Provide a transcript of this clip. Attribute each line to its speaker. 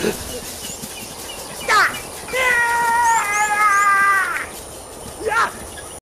Speaker 1: Yes.